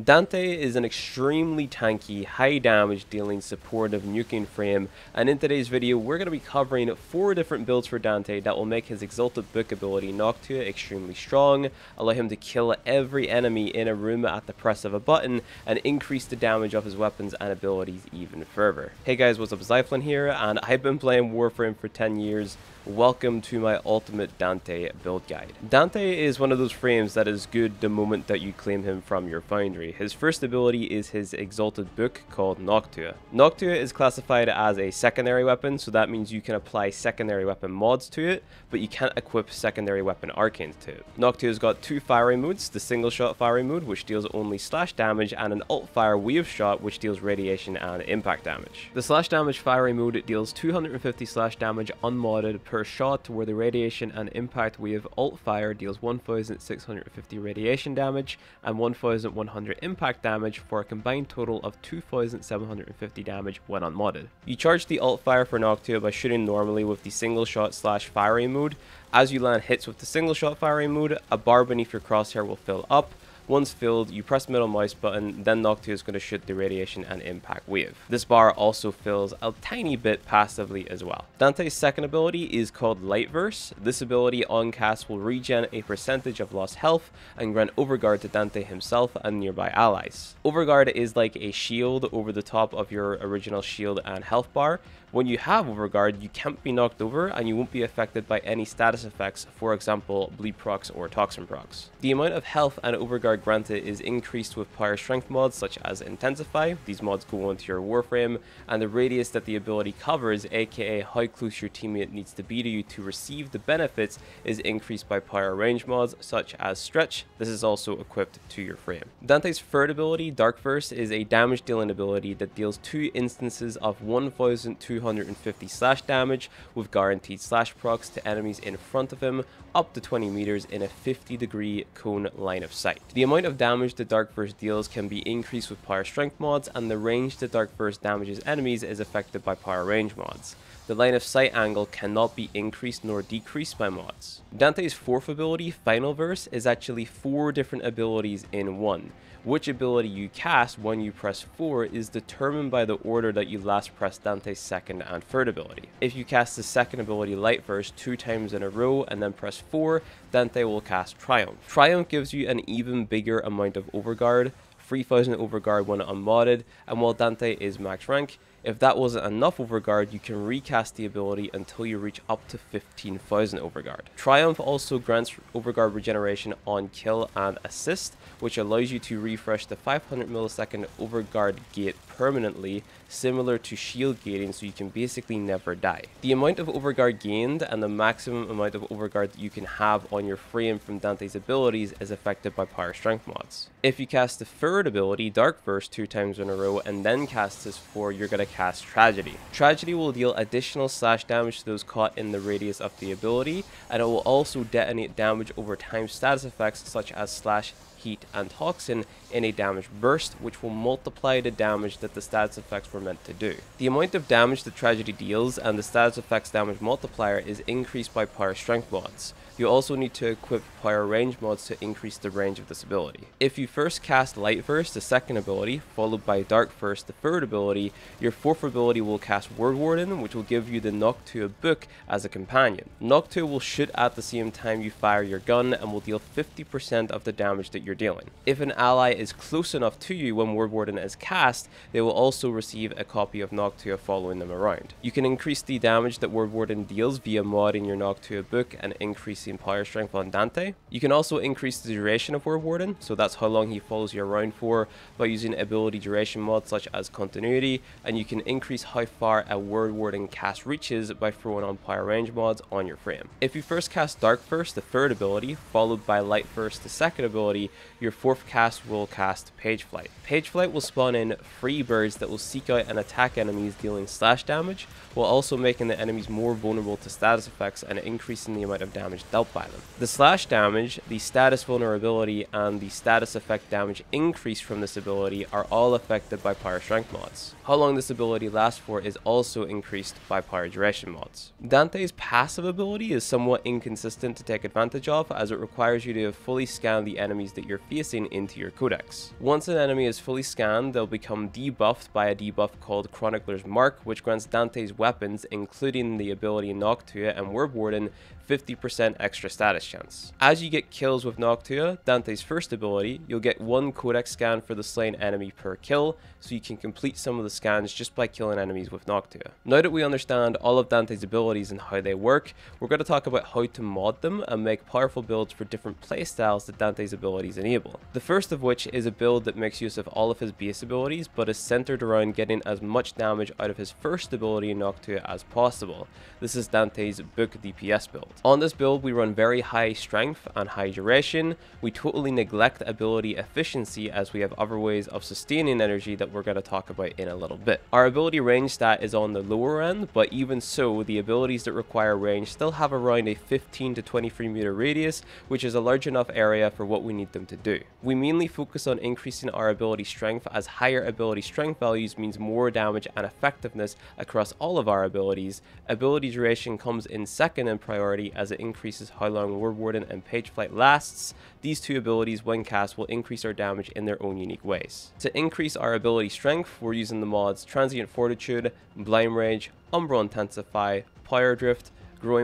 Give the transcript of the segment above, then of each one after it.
Dante is an extremely tanky, high damage dealing supportive nuking frame and in today's video we're going to be covering 4 different builds for Dante that will make his Exalted Book ability Noctua extremely strong, allow him to kill every enemy in a room at the press of a button, and increase the damage of his weapons and abilities even further. Hey guys, what's up, iFlynn here, and I've been playing Warframe for 10 years, welcome to my ultimate Dante build guide. Dante is one of those frames that is good the moment that you claim him from your foundry. His first ability is his exalted book called Noctua. Noctua is classified as a secondary weapon, so that means you can apply secondary weapon mods to it, but you can't equip secondary weapon arcanes to it. Noctua's got two firing modes, the single shot firing mode, which deals only slash damage, and an alt fire wave shot, which deals radiation and impact damage. The slash damage firing mode deals 250 slash damage unmodded per shot, where the radiation and impact wave alt fire deals 1650 radiation damage and 1100 impact damage for a combined total of 2750 damage when unmodded. You charge the alt fire for Noctua by shooting normally with the single shot slash firing mode. As you land hits with the single shot firing mode, a bar beneath your crosshair will fill up, once filled, you press middle mouse button, then Noctua is going to shoot the radiation and impact wave. This bar also fills a tiny bit passively as well. Dante's second ability is called Lightverse. This ability on cast will regen a percentage of lost health and grant Overguard to Dante himself and nearby allies. Overguard is like a shield over the top of your original shield and health bar, when you have Overguard, you can't be knocked over and you won't be affected by any status effects, for example, bleed procs or toxin procs. The amount of health and Overguard granted is increased with power strength mods such as Intensify, these mods go onto your Warframe, and the radius that the ability covers, aka how close your teammate needs to be to you to receive the benefits, is increased by power range mods such as Stretch, this is also equipped to your frame. Dante's third ability, Dark Verse, is a damage dealing ability that deals two instances of 1200 250 slash damage with guaranteed slash procs to enemies in front of him up to 20 meters in a 50 degree cone line of sight. The amount of damage the Dark Verse deals can be increased with power strength mods and the range the Dark Verse damages enemies is affected by power range mods. The line of sight angle cannot be increased nor decreased by mods. Dante's fourth ability, Final Verse, is actually four different abilities in one. Which ability you cast when you press 4 is determined by the order that you last pressed Dante's second and third ability. If you cast the second ability Light Verse two times in a row and then press 4, Dante will cast Triumph. Triumph gives you an even bigger amount of Overguard, 3000 Overguard when unmodded, and while Dante is max rank, if that wasn't enough Overguard, you can recast the ability until you reach up to 15,000 Overguard. Triumph also grants Overguard regeneration on kill and assist, which allows you to refresh the 500 millisecond Overguard gate permanently, similar to shield gating so you can basically never die. The amount of Overguard gained and the maximum amount of Overguard that you can have on your frame from Dante's abilities is affected by power strength mods. If you cast the third ability, Dark Verse, two times in a row and then cast this 4, you're going to cast Tragedy. Tragedy will deal additional slash damage to those caught in the radius of the ability, and it will also detonate damage over time status effects such as slash heat, and toxin in a damage burst, which will multiply the damage that the status effects were meant to do. The amount of damage the tragedy deals and the status effects damage multiplier is increased by power strength mods. You also need to equip power range mods to increase the range of this ability. If you first cast Light Verse, the second ability, followed by Dark Verse, the third ability, your fourth ability will cast Word Warden, which will give you the Noctua book as a companion. Noctua will shoot at the same time you fire your gun and will deal 50% of the damage that you're dealing. If an ally is close enough to you when Word Warden is cast, they will also receive a copy of Noctua following them around. You can increase the damage that Word Warden deals via modding your Noctua book and increase increasing power strength on Dante. You can also increase the duration of Word Warden, so that's how long he follows you around for by using ability duration mods such as continuity, and you can increase how far a Word Warden cast reaches by throwing on power range mods on your frame. If you first cast Dark Verse, the third ability, followed by Light Verse, the second ability, your fourth cast will cast Page Flight. Page Flight will spawn in free birds that will seek out and attack enemies dealing slash damage, while also making the enemies more vulnerable to status effects and increasing the amount of damage dealt by them. The slash damage, the status vulnerability, and the status effect damage increase from this ability are all affected by power strength mods. How long this ability lasts for is also increased by power duration mods. Dante's passive ability is somewhat inconsistent to take advantage of as it requires you to fully scan the enemies that you're facing into your codex. Once an enemy is fully scanned, they'll become debuffed by a debuff called Chronicler's Mark, which grants Dante's weapons, including the ability Noctua and Word Warden, 50% extra status chance. As you get kills with Noctua, Dante's first ability, you'll get one codex scan for the slain enemy per kill, so you can complete some of the scans just by killing enemies with Noctua. Now that we understand all of Dante's abilities and how they work, we're going to talk about how to mod them and make powerful builds for different playstyles that Dante's abilities enable. The first of which is a build that makes use of all of his base abilities, but is centered around getting as much damage out of his first ability Noctua as possible. This is Dante's Book DPS build. On this build, we run very high strength and high duration. We totally neglect ability efficiency as we have other ways of sustaining energy that we're going to talk about in a little bit. Our ability range stat is on the lower end, but even so, the abilities that require range still have around a 15 to 23 meter radius, which is a large enough area for what we need them to do. We mainly focus on increasing our ability strength as higher ability strength values means more damage and effectiveness across all of our abilities. Ability duration comes in second in priority as it increases how long Word Warden and Page Flight lasts. These two abilities, when cast, will increase our damage in their own unique ways. To increase our ability strength, we're using the mods Transient Fortitude, Blind Rage, Umbral Intensify, Power Drift,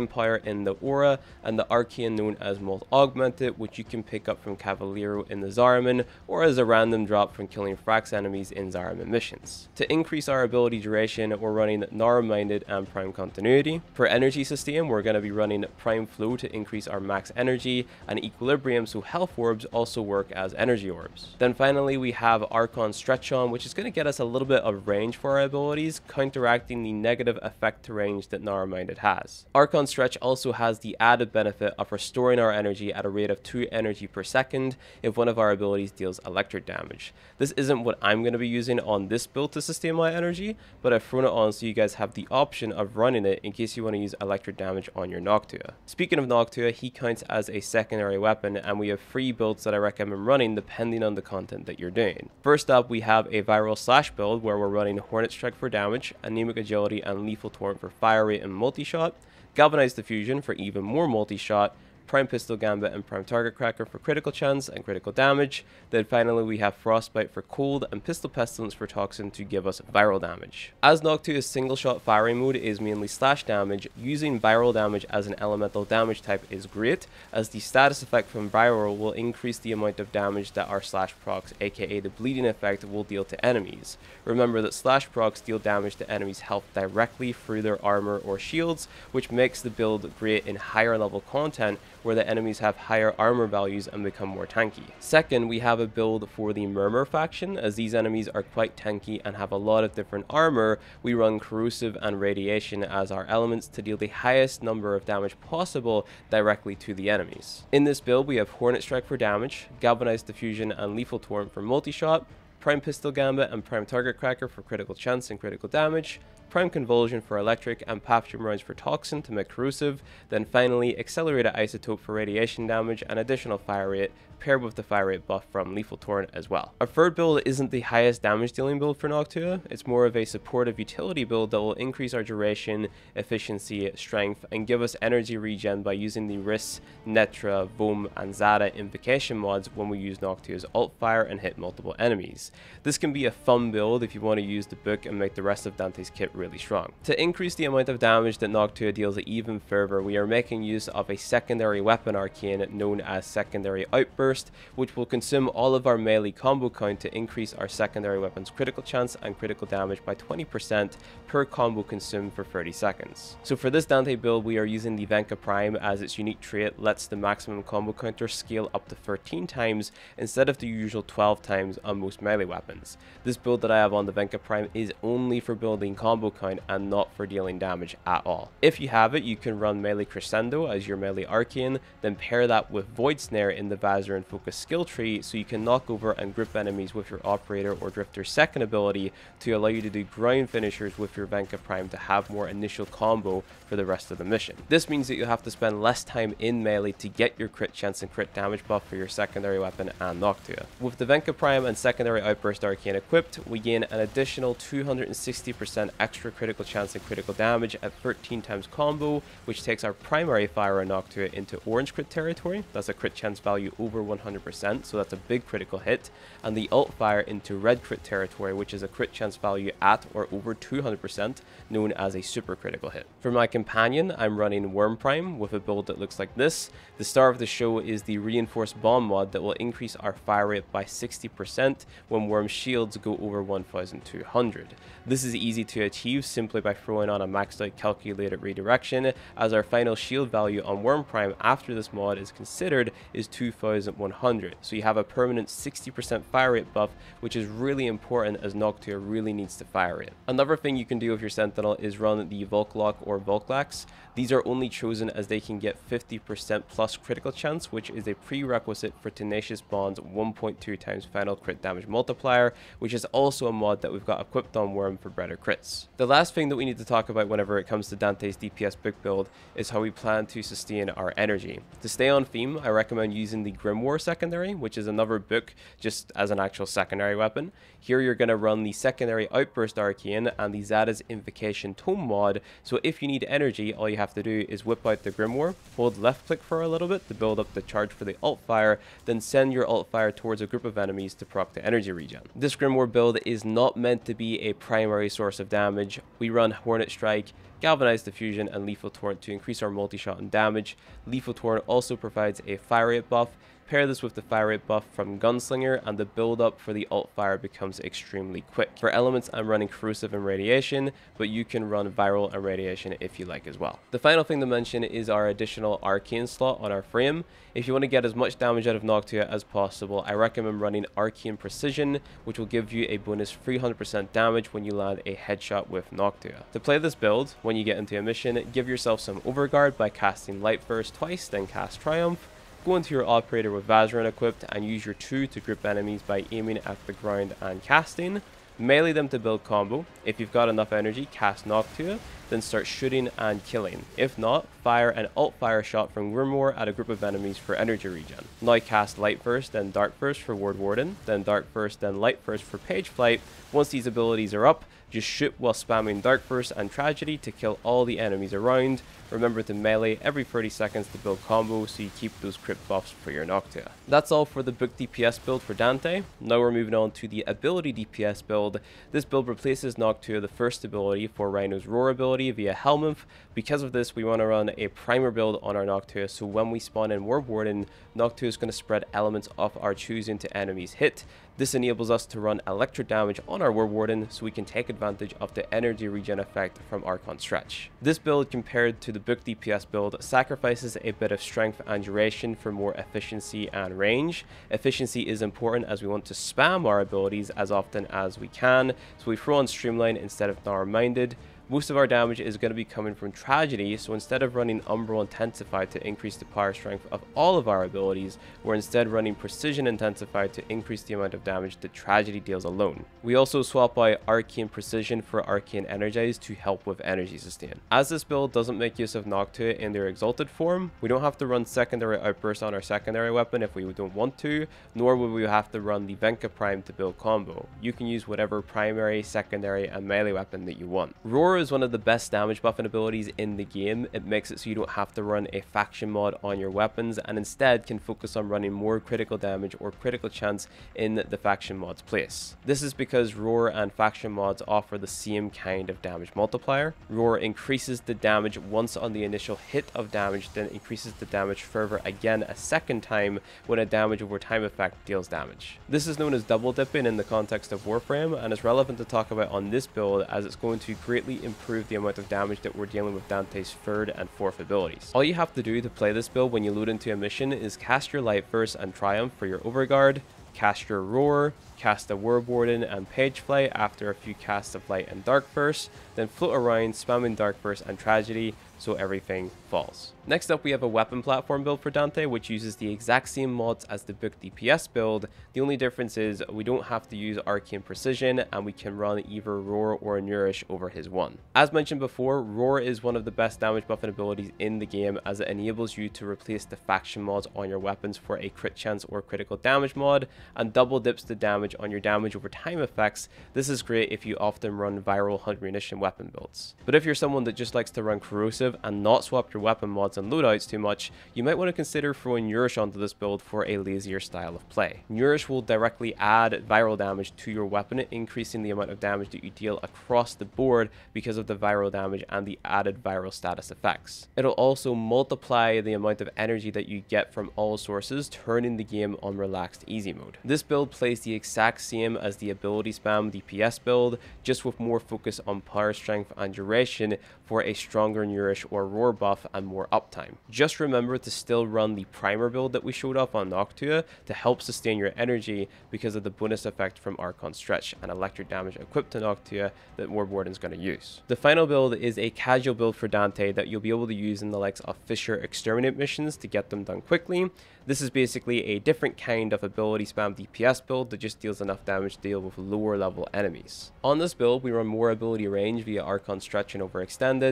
power in the aura, and the arcane known as Molt Augmented, which you can pick up from Cavalero in the Zariman, or as a random drop from killing Thrax enemies in Zariman missions. To increase our ability duration, we're running Narrow-Minded and Prime Continuity. For energy sustain, we're going to be running Prime Flow to increase our max energy, and Equilibrium so health orbs also work as energy orbs. Then finally, we have Archon Stretch On, which is going to get us a little bit of range for our abilities, counteracting the negative effect to range that Narrow-Minded has. Archon Archon stretch also has the added benefit of restoring our energy at a rate of 2 energy per second if one of our abilities deals electric damage. This isn't what I'm going to be using on this build to sustain my energy, but I've thrown it on so you guys have the option of running it in case you want to use electric damage on your Noctua. Speaking of Noctua, he counts as a secondary weapon and we have three builds that I recommend running depending on the content that you're doing. First up, we have a viral slash build where we're running Hornet Strike for damage, Anemic Agility, and Lethal Torrent for fire rate and multi-shot, Galvanized Diffusion for even more multi-shot, Prime Pistol Gambit and Prime Target Cracker for critical chance and critical damage. Then finally we have Frostbite for cold and Pistol Pestilence for toxin to give us viral damage. As Noctua's single shot firing mode is mainly slash damage, using viral damage as an elemental damage type is great as the status effect from viral will increase the amount of damage that our slash procs aka the bleeding effect will deal to enemies. Remember that slash procs deal damage to enemies health directly through their armor or shields which makes the build great in higher level content where the enemies have higher armor values and become more tanky. Second, we have a build for the Murmur faction, as these enemies are quite tanky and have a lot of different armor, we run Corrosive and Radiation as our elements to deal the highest number of damage possible directly to the enemies. In this build, we have Hornet Strike for damage, Galvanized Diffusion and Lethal Torrent for multi-shot, Prime Pistol Gambit and Prime Target Cracker for critical chance and critical damage, Prime Convulsion for electric, and Pathogen Rounds for toxin to make corrosive, then finally Accelerated Isotope for radiation damage and additional fire rate, paired with the fire rate buff from Lethal Torrent as well. Our third build isn't the highest damage dealing build for Noctua, it's more of a supportive utility build that will increase our duration, efficiency, strength, and give us energy regen by using the Riss, Netra, Vome, and Xata invocation mods when we use Noctua's alt fire and hit multiple enemies. This can be a fun build if you want to use the book and make the rest of Dante's kit really strong. To increase the amount of damage that Noctua deals even further, we are making use of a secondary weapon arcane known as Secondary Outburst, which will consume all of our melee combo count to increase our secondary weapon's critical chance and critical damage by 20% per combo consumed for 30 seconds. So for this Dante build, we are using the Venka Prime as its unique trait lets the maximum combo counter scale up to 13 times instead of the usual 12 times on most melee weapons. This build that I have on the Venka Prime is only for building combo count and not for dealing damage at all. If you have it, you can run melee crescendo as your melee arcane, then pair that with void snare in the Vazarin and focus skill tree so you can knock over and grip enemies with your operator or drifter's second ability to allow you to do ground finishers with your Venka Prime to have more initial combo for the rest of the mission. This means that you'll have to spend less time in melee to get your crit chance and crit damage buff for your secondary weapon and Noctua. With the Venka Prime and secondary outburst arcane equipped, we gain an additional 260% extra extra critical chance and critical damage at 13 times combo, which takes our primary fire on Noctua into orange crit territory. That's a crit chance value over 100%, so that's a big critical hit. And the alt fire into red crit territory, which is a crit chance value at or over 200%, known as a super critical hit. For my companion, I'm running Wyrm Prime with a build that looks like this. The star of the show is the reinforced bond mod that will increase our fire rate by 60% when Wyrm shields go over 1200. This is easy to achieve simply by throwing on a maxed out calculated redirection, as our final shield value on Wyrm Prime after this mod is considered is 2100. So you have a permanent 60% fire rate buff, which is really important as Noctua really needs to fire it. Another thing you can do with your Sentinel is run the Vulklok or Vulcax. These are only chosen as they can get 50% plus critical chance, which is a prerequisite for Tenacious Bond's 1.2 times final crit damage multiplier, which is also a mod that we've got equipped on Wyrm for better crits. The last thing that we need to talk about whenever it comes to Dante's DPS book build is how we plan to sustain our energy. To stay on theme, I recommend using the Grimoire secondary, which is another book just as an actual secondary weapon. Here you're going to run the secondary Outburst Arcane and the Xata's Invocation Tome mod, so if you need energy, all you have to do is whip out the Grimoire, hold left click for a little bit to build up the charge for the alt fire, then send your alt fire towards a group of enemies to proc the energy regen. This Grimoire build is not meant to be a primary source of damage. We run Hornet Strike, Galvanized Diffusion, and Lethal Torrent to increase our multi-shot and damage. Lethal Torrent also provides a fire rate buff, Pair this with the fire rate buff from Gunslinger and the build up for the alt fire becomes extremely quick. For elements I'm running corrosive and radiation, but you can run viral and radiation if you like as well. The final thing to mention is our additional arcane slot on our frame. If you want to get as much damage out of Noctua as possible, I recommend running Arcane Precision, which will give you a bonus 300% damage when you land a headshot with Noctua. To play this build, when you get into a mission, give yourself some overguard by casting Light Verse twice, then cast Triumph. Go into your operator with Vazarin equipped and use your 2 to grip enemies by aiming at the ground and casting. Melee them to build combo. If you've got enough energy, cast Noctua, then start shooting and killing. If not, fire an alt fire shot from Grimoire at a group of enemies for energy regen. Now cast Light Verse, then Dark Verse for Word Warden, then Dark Verse, then Light Verse for Page Flight. Once these abilities are up, just shoot while spamming Dark Verse and Tragedy to kill all the enemies around. Remember to melee every 30 seconds to build combo so you keep those crit buffs for your Noctua. That's all for the book DPS build for Dante. Now we're moving on to the ability DPS build. This build replaces Noctua the first ability for Rhino's Roar ability via Helminth. Because of this, we want to run a primer build on our Noctua so when we spawn in Word Warden, Noctua is going to spread elements of our choosing to enemies hit. This enables us to run electric damage on our Word Warden so we can take advantage of the energy regen effect from Archon Stretch. This build compared to the book DPS build sacrifices a bit of strength and duration for more efficiency and range. Efficiency is important as we want to spam our abilities as often as we can, so we throw on Streamline instead of Narrow-Minded. Most of our damage is going to be coming from Tragedy, so instead of running Umbral Intensified to increase the power strength of all of our abilities, we're instead running Precision Intensified to increase the amount of damage that Tragedy deals alone. We also swap out Arcane Precision for Arcane Energize to help with energy sustain. As this build doesn't make use of Noctua in their Exalted form, we don't have to run Secondary Outburst on our secondary weapon if we don't want to, nor will we have to run the Venka Prime to build combo. You can use whatever primary, secondary, and melee weapon that you want. Roar is one of the best damage buffing abilities in the game. It makes it so you don't have to run a faction mod on your weapons and instead can focus on running more critical damage or critical chance in the faction mod's place. This is because Roar and faction mods offer the same kind of damage multiplier. Roar increases the damage once on the initial hit of damage, then increases the damage further again a second time when a damage over time effect deals damage. This is known as double dipping in the context of Warframe and is relevant to talk about on this build as it's going to greatly improve the amount of damage that we're dealing with Dante's third and fourth abilities. All you have to do to play this build when you loot into a mission is cast your Light Verse and Triumph for your Overguard, cast your Roar, cast a Word Warden and Page Flight after a few casts of Light and Dark Verse, then float around spamming Dark Verse and Tragedy so everything falls. Next up we have a weapon platform build for Dante which uses the exact same mods as the book DPS build. The only difference is we don't have to use Arcane Precision and we can run either Roar or Nourish over his one. As mentioned before, Roar is one of the best damage buffing abilities in the game as it enables you to replace the faction mods on your weapons for a crit chance or critical damage mod and double dips the damage on your damage over time effects. This is great if you often run viral 100 munition weapon builds. But if you're someone that just likes to run corrosive and not swap your weapon mods and loadouts too much, you might want to consider throwing Nourish onto this build for a lazier style of play. Nourish will directly add viral damage to your weapon, increasing the amount of damage that you deal across the board because of the viral damage and the added viral status effects. It'll also multiply the amount of energy that you get from all sources, turning the game on relaxed easy mode. This build plays the exact same as the ability spam DPS build, just with more focus on power strength and duration for a stronger Nourish or Roar buff and more uptime. Just remember to still run the primer build that we showed off on Noctua to help sustain your energy because of the bonus effect from Archon Stretch and electric damage equipped to Noctua that Word Warden's going to use. The final build is a casual build for Dante that you'll be able to use in the likes of Fissure Exterminate missions to get them done quickly. This is basically a different kind of ability spam DPS build that just deals enough damage to deal with lower level enemies. On this build, we run more ability range via Archon Stretch and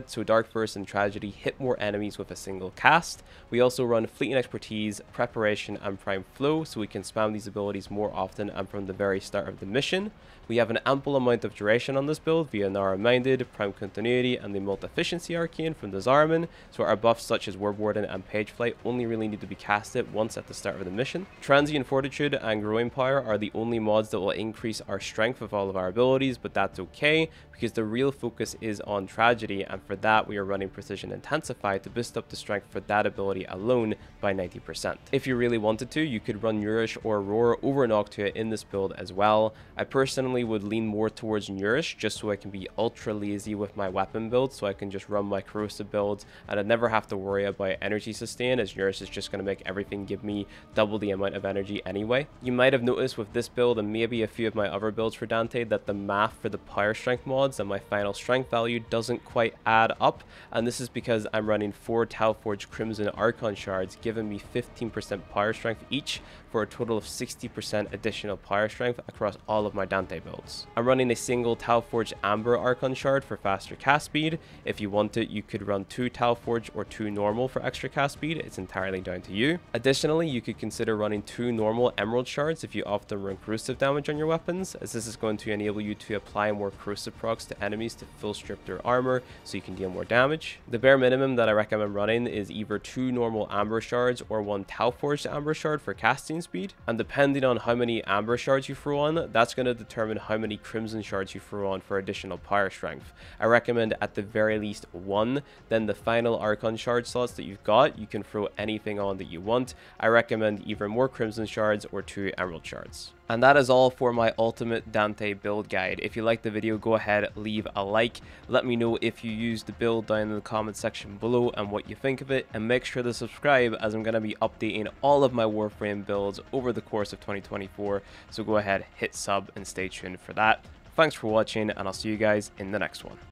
So Dark Verse and Tragedy hit more enemies with a single cast. We also run Fleeting Expertise, Preparation, and Prime Flow, so we can spam these abilities more often and from the very start of the mission. We have an ample amount of duration on this build via Narrow Minded, Prime Continuity, and the Molt Efficiency Arcane from the Zariman, so our buffs such as Word Warden and Page Flight only really need to be casted once at the start of the mission. Transient Fortitude and Growing Power are the only mods that will increase our strength of all of our abilities, but that's okay because the real focus is on Tragedy, and for that we are running Precision Intensify to boost up the strength for that ability alone by 90%. If you really wanted to, you could run Nourish or Roar over Noctua in this build as well. I personally would lean more towards Nourish just so I can be ultra lazy with my weapon build, so I can just run my corrosive builds and I'd never have to worry about energy sustain as Nourish is just going to make everything give me double the amount of energy anyway. You might have noticed with this build and maybe a few of my other builds for Dante that the math for the power strength mods and my final strength value doesn't quite add up and this is because I'm running 4 Tauforged Crimson Archon shards giving me 15% power strength each for a total of 60% additional power strength across all of my Dante builds. I'm running a single Tauforged Amber Archon shard for faster cast speed. If you want it, you could run 2 Tauforged or 2 normal for extra cast speed, it's entirely down to you. Additionally, you could consider running 2 normal Emerald shards if you often run corrosive damage on your weapons, as this is going to enable you to apply more corrosive procs to enemies to full strip their armor so you can deal more damage. The bare minimum that I recommend running is either 2 normal Amber shards or 1 Tauforged Amber shard for casting speed, and depending on how many Amber shards you throw on, that's going to determine how many Crimson shards you throw on for additional power strength. I recommend at the very least one, then the final Archon shard slots that you've got, you can throw anything on that you want. I recommend either more Crimson shards or two Emerald shards. And that is all for my ultimate Dante build guide. If you liked the video, go ahead, leave a like. Let me know if you used the build down in the comment section below and what you think of it. And make sure to subscribe as I'm going to be updating all of my Warframe builds over the course of 2024. So go ahead, hit sub and stay tuned for that. Thanks for watching and I'll see you guys in the next one.